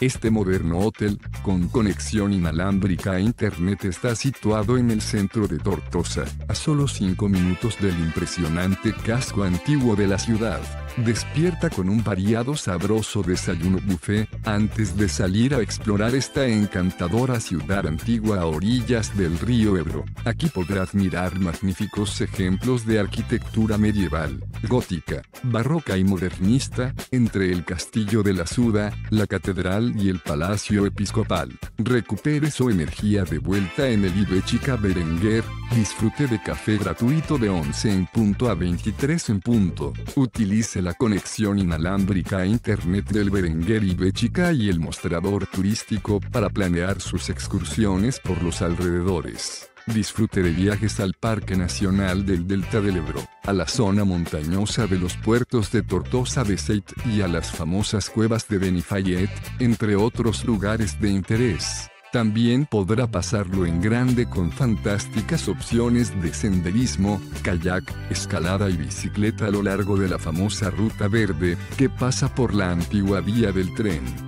Este moderno hotel con conexión inalámbrica a Internet, está situado en el centro de Tortosa, a solo 5 minutos del impresionante casco antiguo de la ciudad. Despierta con un variado sabroso desayuno buffet, antes de salir a explorar esta encantadora ciudad antigua a orillas del río Ebro. Aquí podrás mirar magníficos ejemplos de arquitectura medieval, gótica, barroca y modernista, entre el castillo de la Suda, la catedral y el palacio episcopal. Recupere su energía de vuelta en el Ibechica Berenguer, disfrute de café gratuito de 11 en punto a 23 en punto. Utilice la conexión inalámbrica a Internet del Berenguer Ibechica y el mostrador turístico para planear sus excursiones por los alrededores. Disfrute de viajes al Parque Nacional del Delta del Ebro, a la zona montañosa de los puertos de Tortosa de Seit y a las famosas cuevas de Benifayet, entre otros lugares de interés. También podrá pasarlo en grande con fantásticas opciones de senderismo, kayak, escalada y bicicleta a lo largo de la famosa Ruta Verde, que pasa por la antigua vía del tren.